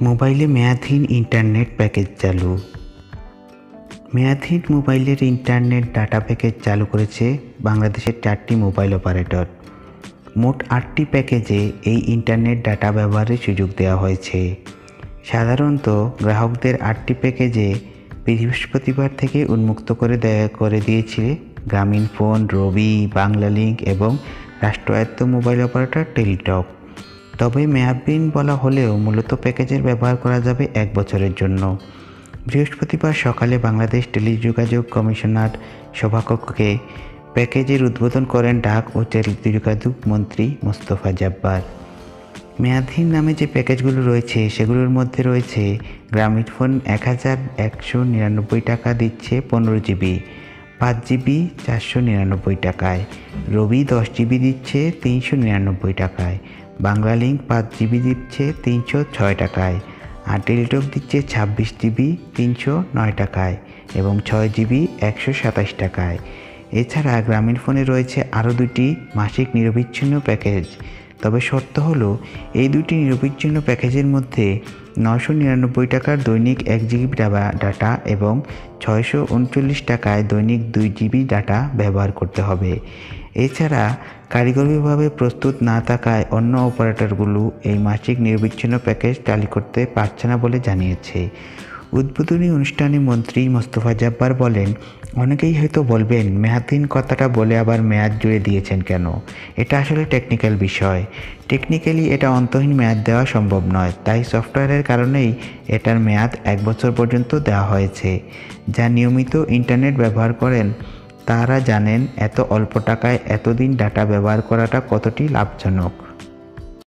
মোবাইলে মেয়াদহীন internet package চালু। মেয়াদহীন মোবাইলের ইন্টারনেট ডাটা প্যাকেজ চালু করেছে বাংলাদেশের চারটি মোবাইল অপারেটর। মোট আটটি প্যাকেজে এই ইন্টারনেট ডাটা ব্যবহারের সুযোগ দেওয়া হয়েছে। সাধারণত গ্রাহকদের আটটি প্যাকেজে বৃহস্পতিবার থেকে উন্মুক্ত করে দেয়া, করে দিয়েছে গ্রামীণ ফোন, রবি বাংলা লিংক এবং রাষ্ট্রায়ত্ত মোবাইল অপারেটর টেলিটক। তবে মেয়াদবিন বলা হলেও মূলত প্যাকেজের ব্যবহার করা যাবে এক বছরের জন্য। বৃহস্পতিবার সকালে বাংলাদেশ টেলিযোগাযোগ কমিশনার সভাকক্ষে প্যাকেজের উদ্বোধন করেন ডাক ও টেলিযোগাযোগ মন্ত্রী মোস্তফা জাব্বার। মেয়াদহীন নামে যে প্যাকেজগুলো রয়েছে, সেগুলোর মধ্যে রয়েছে গ্রামীণ ফোন এক হাজার একশো নিরানব্বই টাকা দিচ্ছে পনেরো জিবি, পাঁচ জিবি চারশো নিরানব্বই টাকায়, রবি দশ জিবি দিচ্ছে তিনশো নিরানব্বই টাকায় বাংলা লিঙ্ক পাঁচ জিবি দিচ্ছে তিনশো ছয় টাকায় আর টেলিটক দিচ্ছে ছাব্বিশ জিবি তিনশো নয় টাকায় এবং ছয় জিবি একশো সাতাশ টাকায়। এছাড়া গ্রামীণ ফোনে রয়েছে আরও দুটি মাসিক নিরবিচ্ছিন্ন প্যাকেজ তবে শর্ত হলো, এই দুটি নিরবিচ্ছিন্ন প্যাকেজের মধ্যে নশো নিরানব্বই টাকার দৈনিক এক জিবি ডাটা এবং ছয়শো উনচল্লিশ টাকায় দৈনিক দুই জিবি ডাটা ব্যবহার করতে হবে। এছাড়া কারিগরিভাবে প্রস্তুত না থাকায় অন্য অপারেটরগুলো এই মাসিক নিরবিচ্ছিন্ন প্যাকেজ চালু করতে পারছে না বলে জানিয়েছে। উদ্বোধনী অনুষ্ঠানে মন্ত্রী মোস্তফা জাব্বার বলেন, অনেকেই হয়তো বলবেন, মেয়াদহীন কথাটা বলে আবার মেয়াদ জুড়ে দিয়েছেন কেন? এটা আসলে টেকনিক্যাল বিষয়। টেকনিক্যালি এটা অন্তহীন মেয়াদ দেওয়া সম্ভব নয়। তাই সফটওয়্যারের কারণেই এটার মেয়াদ এক বছর পর্যন্ত দেওয়া হয়েছে। যা নিয়মিত ইন্টারনেট ব্যবহার করেন তারা জানেন এত অল্প টাকায় এতদিন ডাটা ব্যবহার করাটা কতটি লাভজনক।